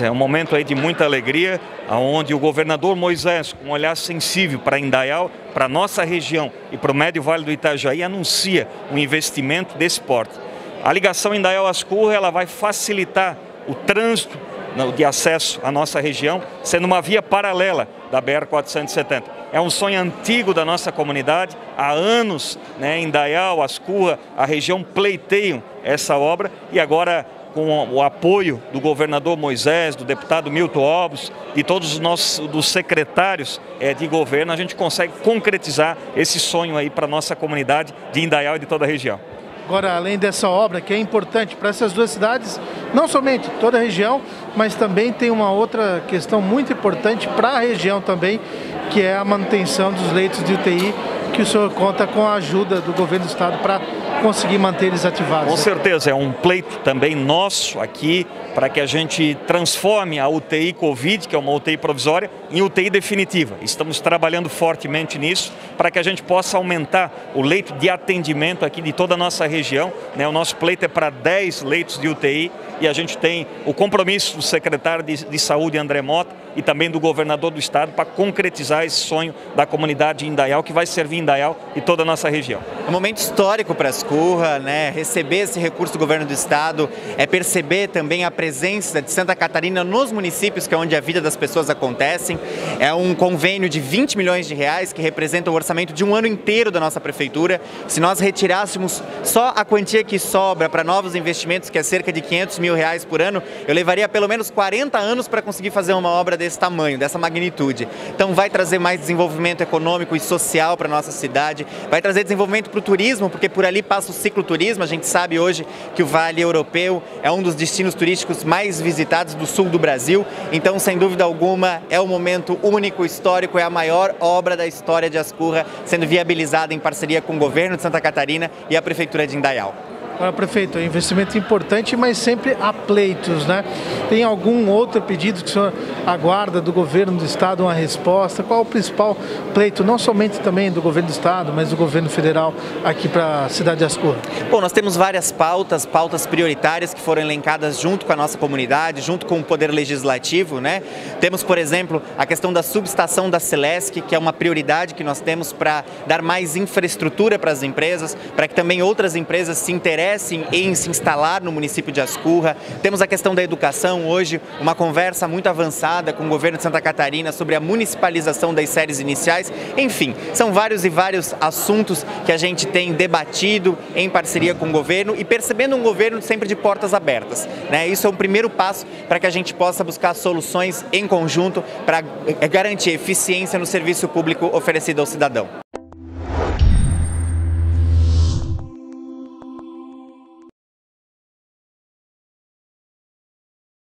É um momento aí de muita alegria, onde o governador Moisés, com um olhar sensível para Indaial, para a nossa região e para o médio vale do Itajaí, anuncia um investimento desse porte. A ligação Indaial-Ascurra ela vai facilitar o trânsito de acesso à nossa região, sendo uma via paralela da BR-470. É um sonho antigo da nossa comunidade, há anos, né, Indaial, Ascurra, a região pleiteiam essa obra e agora com o apoio do governador Moisés, do deputado Milton Obos, de todos os nossos dos secretários é, de governo, a gente consegue concretizar esse sonho aí para a nossa comunidade de Indaial e de toda a região. Agora, além dessa obra que é importante para essas duas cidades, não somente toda a região, mas também tem uma outra questão muito importante para a região também, que é a manutenção dos leitos de UTI, que o senhor conta com a ajuda do governo do estado para conseguir manter eles ativados. Com certeza, é um pleito também nosso aqui para que a gente transforme a UTI Covid, que é uma UTI provisória, em UTI definitiva. Estamos trabalhando fortemente nisso para que a gente possa aumentar o leito de atendimento aqui de toda a nossa região. Né? O nosso pleito é para 10 leitos de UTI e a gente tem o compromisso do secretário de, de Saúde, André Mota, e também do governador do estado para concretizar esse sonho da comunidade de Indaial, que vai servir Indaial e toda a nossa região. É um momento histórico para a Escurra, né? receber esse recurso do governo do estado, é perceber também a presença de Santa Catarina nos municípios, que é onde a vida das pessoas acontecem. É um convênio de 20 milhões de reais, que representa o orçamento de um ano inteiro da nossa prefeitura. Se nós retirássemos só a quantia que sobra para novos investimentos, que é cerca de 500 mil reais por ano, eu levaria pelo menos 40 anos para conseguir fazer uma obra desse tamanho, dessa magnitude. Então vai trazer mais desenvolvimento econômico e social para nossa cidade, vai trazer desenvolvimento para o turismo, porque por ali passa o cicloturismo, a gente sabe hoje que o Vale Europeu é um dos destinos turísticos mais visitados do sul do Brasil, então sem dúvida alguma é um momento único, histórico, é a maior obra da história de Ascurra sendo viabilizada em parceria com o governo de Santa Catarina e a Prefeitura de Indaial. Agora, prefeito, é um investimento importante, mas sempre há pleitos, né? Tem algum outro pedido que o senhor aguarda do governo do estado uma resposta? Qual o principal pleito, não somente também do governo do estado, mas do governo federal aqui para a cidade de Ascurra? Bom, nós temos várias pautas, pautas prioritárias que foram elencadas junto com a nossa comunidade, junto com o poder legislativo, né? Temos, por exemplo, a questão da subestação da Celesc, que é uma prioridade que nós temos para dar mais infraestrutura para as empresas, para que também outras empresas se interessem interessem em se instalar no município de Ascurra. Temos a questão da educação hoje, uma conversa muito avançada com o governo de Santa Catarina sobre a municipalização das séries iniciais. Enfim, são vários e vários assuntos que a gente tem debatido em parceria com o governo e percebendo um governo sempre de portas abertas. Né? Isso é um primeiro passo para que a gente possa buscar soluções em conjunto para garantir eficiência no serviço público oferecido ao cidadão.